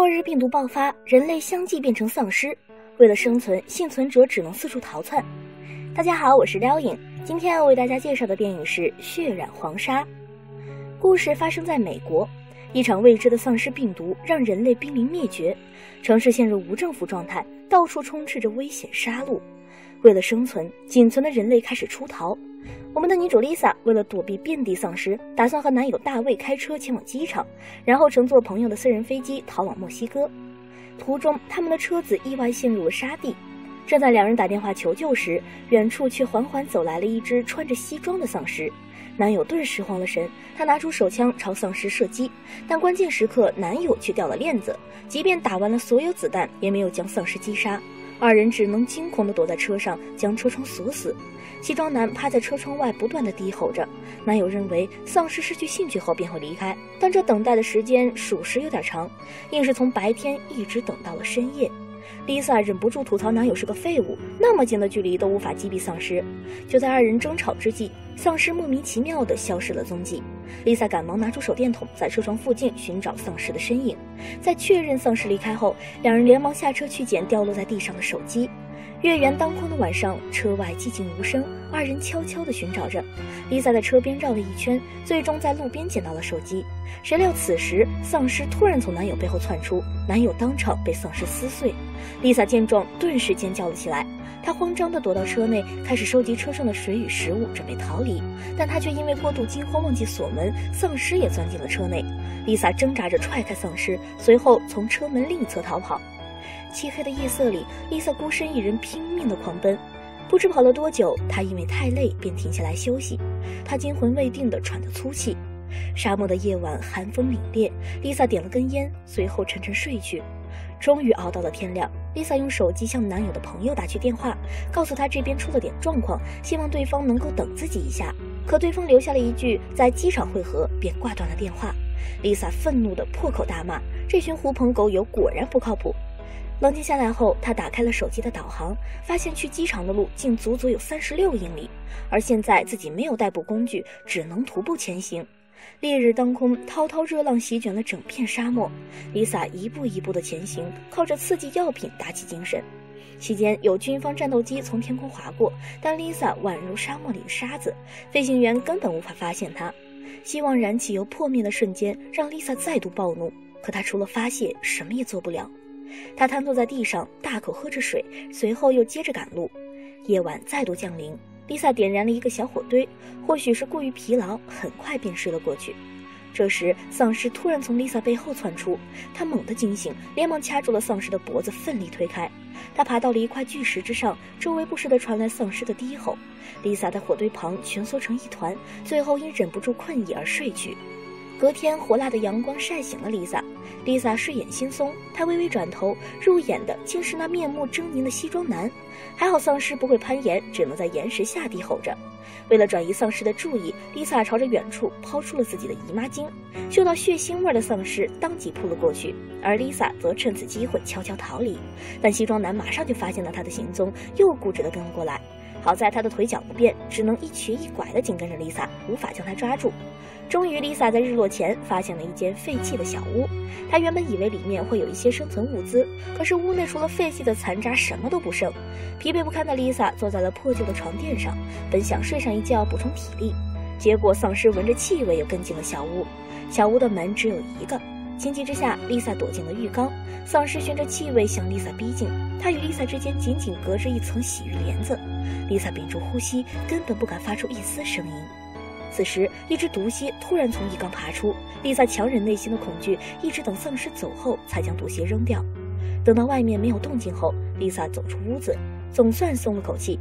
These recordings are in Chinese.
末日病毒爆发，人类相继变成丧尸。为了生存，幸存者只能四处逃窜。大家好，我是撩影，今天要为大家介绍的电影是《血染黄沙》。故事发生在美国，一场未知的丧尸病毒让人类濒临灭绝，城市陷入无政府状态，到处充斥着危险杀戮。为了生存，仅存的人类开始出逃。我们的女主 Lisa 为了躲避遍地丧尸，打算和男友大卫开车前往机场，然后乘坐朋友的私人飞机逃往墨西哥。途中，他们的车子意外陷入了沙地。正在两人打电话求救时，远处却缓缓走来了一只穿着西装的丧尸。男友顿时慌了神，他拿出手枪朝丧尸射击，但关键时刻，男友却掉了链子，即便打完了所有子弹，也没有将丧尸击杀。二人只能惊恐地躲在车上，将车窗锁死。西装男趴在车窗外，不断地低吼着。男友认为丧尸失去兴趣后便会离开，但这等待的时间属实有点长，硬是从白天一直等到了深夜。Lisa 忍不住吐槽男友是个废物，那么近的距离都无法击毙丧尸。就在二人争吵之际，丧尸莫名其妙地消失了踪迹。Lisa 赶忙拿出手电筒，在车窗附近寻找丧尸的身影。在确认丧尸离开后，两人连忙下车去捡掉落在地上的手机。月圆当空的晚上，车外寂静无声，二人悄悄地寻找着。Lisa 在车边绕了一圈，最终在路边捡到了手机。谁料此时，丧尸突然从男友背后窜出，男友当场被丧尸撕碎。Lisa 见状，顿时尖叫了起来。他慌张地躲到车内，开始收集车上的水与食物，准备逃离。但他却因为过度惊慌忘记锁门，丧尸也钻进了车内。Lisa 挣扎着踹开丧尸，随后从车门另一侧逃跑。漆黑的夜色里，丽萨孤身一人拼命地狂奔，不知跑了多久，她因为太累便停下来休息。她惊魂未定地喘着粗气。沙漠的夜晚寒风凛冽，丽萨点了根烟，随后沉沉睡去。终于熬到了天亮，丽萨用手机向男友的朋友打去电话，告诉他这边出了点状况，希望对方能够等自己一下。可对方留下了一句“在机场汇合”，便挂断了电话。丽萨愤怒地破口大骂：“这群狐朋狗友果然不靠谱。”冷静下来后，他打开了手机的导航，发现去机场的路竟足足有三十六英里，而现在自己没有代步工具，只能徒步前行。烈日当空，滔滔热浪席卷了整片沙漠。Lisa 一步一步的前行，靠着刺激药品打起精神。期间有军方战斗机从天空划过，但 Lisa 宛如沙漠里的沙子，飞行员根本无法发现她。希望燃起又破灭的瞬间，让 Lisa 再度暴怒，可她除了发泄，什么也做不了。他瘫坐在地上，大口喝着水，随后又接着赶路。夜晚再度降临，丽萨点燃了一个小火堆，或许是过于疲劳，很快便睡了过去。这时，丧尸突然从丽萨背后窜出，她猛地惊醒，连忙掐住了丧尸的脖子，奋力推开。他爬到了一块巨石之上，周围不时地传来丧尸的低吼。丽萨在火堆旁蜷缩成一团，最后因忍不住困意而睡去。隔天，火辣的阳光晒醒了丽萨。丽萨睡眼惺忪，她微微转头，入眼的竟是那面目狰狞的西装男。还好丧尸不会攀岩，只能在岩石下低吼着。为了转移丧尸的注意，丽萨朝着远处抛出了自己的姨妈巾。嗅到血腥味的丧尸当即扑了过去，而丽萨则趁此机会悄悄逃离。但西装男马上就发现了她的行踪，又固执地跟了过来。好在他的腿脚不便，只能一瘸一拐地紧跟着丽萨，无法将她抓住。终于，丽萨在日落前发现了一间废弃的小屋。她原本以为里面会有一些生存物资，可是屋内除了废弃的残渣，什么都不剩。疲惫不堪的丽萨坐在了破旧的床垫上，本想睡上一觉补充体力，结果丧尸闻着气味又跟进了小屋。小屋的门只有一个。情急之下，丽萨躲进了浴缸。丧尸循着气味向丽萨逼近，他与丽萨之间仅仅隔着一层洗浴帘子。丽萨屏住呼吸，根本不敢发出一丝声音。此时，一只毒蝎突然从浴缸爬出，丽萨强忍内心的恐惧，一直等丧尸走后才将毒蝎扔掉。等到外面没有动静后，丽萨走出屋子，总算松了口气。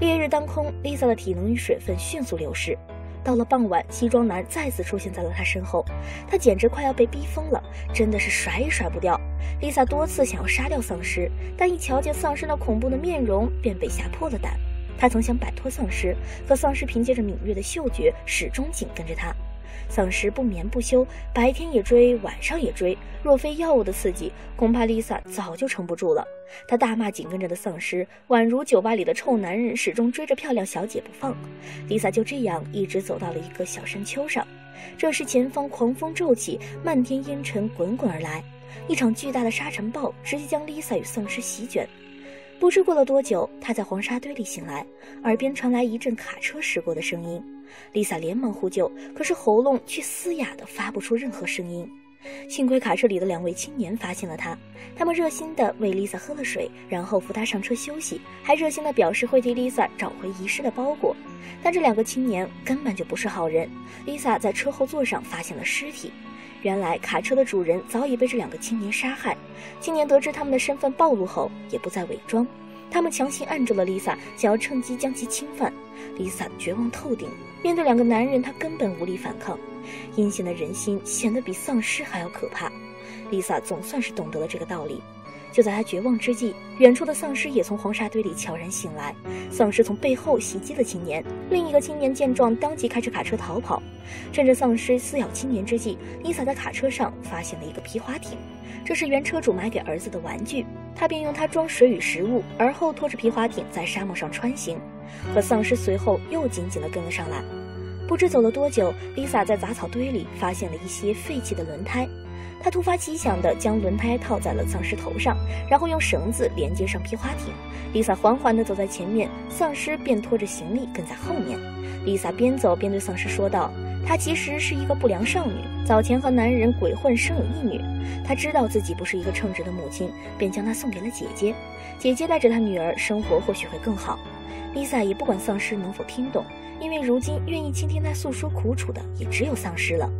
烈日当空，丽萨的体能与水分迅速流失。到了傍晚，西装男再次出现在了他身后，他简直快要被逼疯了，真的是甩也甩不掉。丽萨多次想要杀掉丧尸，但一瞧见丧尸那恐怖的面容，便被吓破了胆。他曾想摆脱丧尸，可丧尸凭借着敏锐的嗅觉，始终紧跟着他。丧尸不眠不休，白天也追，晚上也追。若非药物的刺激，恐怕丽萨早就撑不住了。她大骂紧跟着的丧尸，宛如酒吧里的臭男人，始终追着漂亮小姐不放。丽萨就这样一直走到了一个小山丘上。这时前方狂风骤起，漫天烟尘滚滚而来。一场巨大的沙尘暴直接将丽萨与丧尸席卷。不知过了多久，她在黄沙堆里醒来，耳边传来一阵卡车驶过的声音。丽萨连忙呼救，可是喉咙却嘶哑的发不出任何声音。幸亏卡车里的两位青年发现了她，他们热心地为丽萨喝了水，然后扶她上车休息，还热心地表示会替丽萨找回遗失的包裹。但这两个青年根本就不是好人。丽萨在车后座上发现了尸体，原来卡车的主人早已被这两个青年杀害。青年得知他们的身份暴露后，也不再伪装，他们强行按住了丽萨，想要趁机将其侵犯。丽萨绝望透顶，面对两个男人，她根本无力反抗。阴险的人心显得比丧尸还要可怕。丽萨总算是懂得了这个道理。就在他绝望之际，远处的丧尸也从黄沙堆里悄然醒来。丧尸从背后袭击了青年，另一个青年见状，当即开着卡车逃跑。趁着丧尸撕咬青年之际，丽萨在卡车上发现了一个皮划艇，这是原车主买给儿子的玩具。他便用它装水与食物，而后拖着皮划艇在沙漠上穿行。可丧尸随后又紧紧地跟了上来。不知走了多久，丽萨在杂草堆里发现了一些废弃的轮胎。她突发奇想地将轮胎套在了丧尸头上，然后用绳子连接上皮划艇。丽萨缓缓地走在前面，丧尸便拖着行李跟在后面。丽萨边走边对丧尸说道：“她其实是一个不良少女，早前和男人鬼混，生有一女。她知道自己不是一个称职的母亲，便将她送给了姐姐。姐姐带着她女儿生活或许会更好。”丽萨也不管丧尸能否听懂。因为如今愿意倾听她诉说苦楚的也只有丧尸了。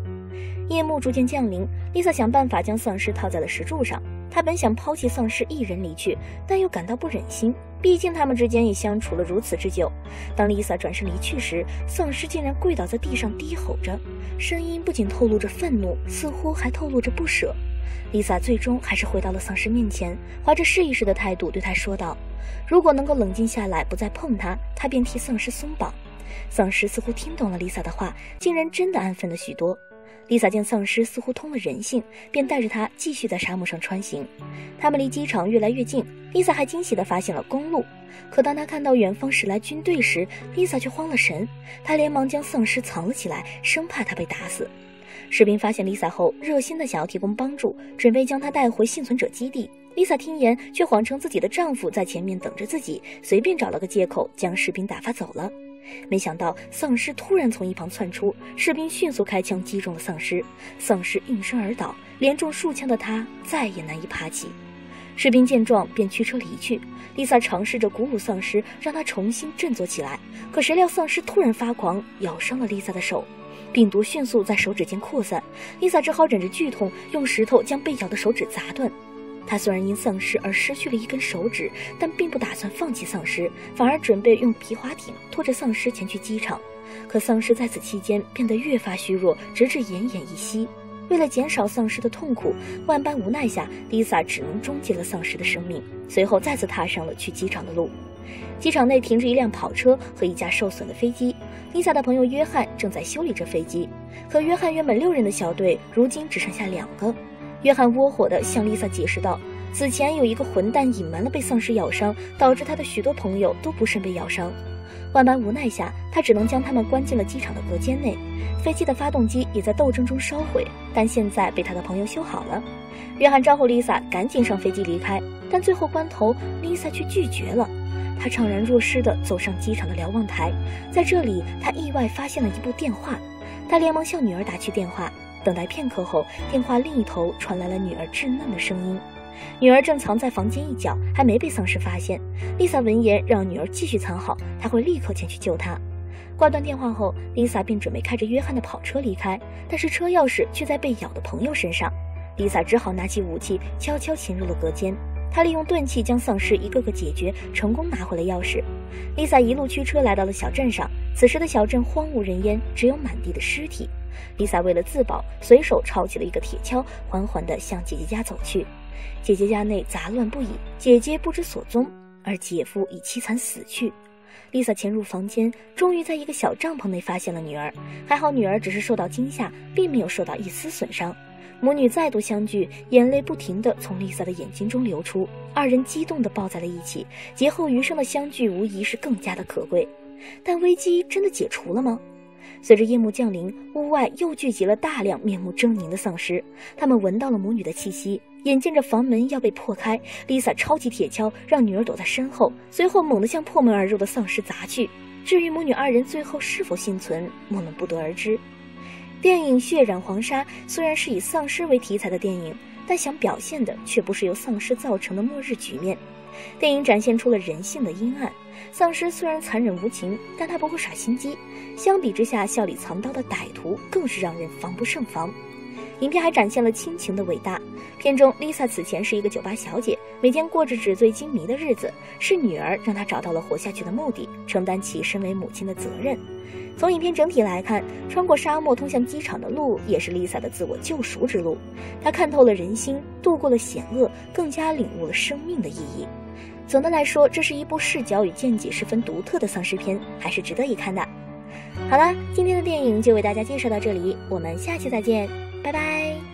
夜幕逐渐降临，丽萨想办法将丧尸套在了石柱上。她本想抛弃丧尸一人离去，但又感到不忍心，毕竟他们之间也相处了如此之久。当丽萨转身离去时，丧尸竟然跪倒在地上低吼着，声音不仅透露着愤怒，似乎还透露着不舍。丽萨最终还是回到了丧尸面前，怀着试一试的态度对他说道：“如果能够冷静下来，不再碰他，他便替丧尸松绑。”丧尸似乎听懂了丽萨的话，竟然真的安分了许多。丽萨见丧尸似乎通了人性，便带着他继续在沙漠上穿行。他们离机场越来越近，丽萨还惊喜地发现了公路。可当她看到远方驶来军队时，丽萨却慌了神。她连忙将丧尸藏了起来，生怕他被打死。士兵发现丽萨后，热心地想要提供帮助，准备将她带回幸存者基地。丽萨听言，却谎称自己的丈夫在前面等着自己，随便找了个借口将士兵打发走了。没想到丧尸突然从一旁窜出，士兵迅速开枪击中了丧尸，丧尸应声而倒，连中数枪的他再也难以爬起。士兵见状便驱车离去。丽萨尝试着鼓舞丧尸，让他重新振作起来，可谁料丧尸突然发狂，咬伤了丽萨的手，病毒迅速在手指间扩散，丽萨只好忍着剧痛，用石头将被咬的手指砸断。他虽然因丧尸而失去了一根手指，但并不打算放弃丧尸，反而准备用皮划艇拖着丧尸前去机场。可丧尸在此期间变得越发虚弱，直至奄奄一息。为了减少丧尸的痛苦，万般无奈下，丽萨只能终结了丧尸的生命。随后再次踏上了去机场的路。机场内停着一辆跑车和一架受损的飞机，丽萨的朋友约翰正在修理着飞机。可约翰原本六人的小队，如今只剩下两个。约翰窝火地向丽萨解释道：“此前有一个混蛋隐瞒了被丧尸咬伤，导致他的许多朋友都不慎被咬伤。万般无奈下，他只能将他们关进了机场的隔间内。飞机的发动机也在斗争中烧毁，但现在被他的朋友修好了。”约翰招呼丽萨赶紧上飞机离开，但最后关头，丽萨却拒绝了。她怅然若失地走上机场的瞭望台，在这里，她意外发现了一部电话，她连忙向女儿打去电话。等待片刻后，电话另一头传来了女儿稚嫩的声音。女儿正藏在房间一角，还没被丧尸发现。丽萨闻言，让女儿继续藏好，她会立刻前去救她。挂断电话后，丽萨便准备开着约翰的跑车离开，但是车钥匙却在被咬的朋友身上。丽萨只好拿起武器，悄悄潜入了隔间。她利用钝器将丧尸一个个解决，成功拿回了钥匙。丽萨一路驱车来到了小镇上，此时的小镇荒无人烟，只有满地的尸体。丽萨为了自保，随手抄起了一个铁锹，缓缓地向姐姐家走去。姐姐家内杂乱不已，姐姐不知所踪，而姐夫已凄惨死去。丽萨潜入房间，终于在一个小帐篷内发现了女儿。还好女儿只是受到惊吓，并没有受到一丝损伤。母女再度相聚，眼泪不停地从丽萨的眼睛中流出，二人激动地抱在了一起。劫后余生的相聚，无疑是更加的可贵。但危机真的解除了吗？随着夜幕降临，屋外又聚集了大量面目狰狞的丧尸。他们闻到了母女的气息，眼见着房门要被破开，Lisa 抄起铁锹让女儿躲在身后，随后猛地向破门而入的丧尸砸去。至于母女二人最后是否幸存，我们不得而知。电影《血染黄沙》虽然是以丧尸为题材的电影，但想表现的却不是由丧尸造成的末日局面。电影展现出了人性的阴暗。丧尸虽然残忍无情，但他不会耍心机。相比之下，笑里藏刀的歹徒更是让人防不胜防。影片还展现了亲情的伟大。片中，Lisa 此前是一个酒吧小姐，每天过着纸醉金迷的日子。是女儿让她找到了活下去的目的，承担起身为母亲的责任。从影片整体来看，穿过沙漠通向机场的路也是 Lisa 的自我救赎之路。她看透了人心，度过了险恶，更加领悟了生命的意义。总的来说，这是一部视角与见解十分独特的丧尸片，还是值得一看的。好了，今天的电影就为大家介绍到这里，我们下期再见，拜拜。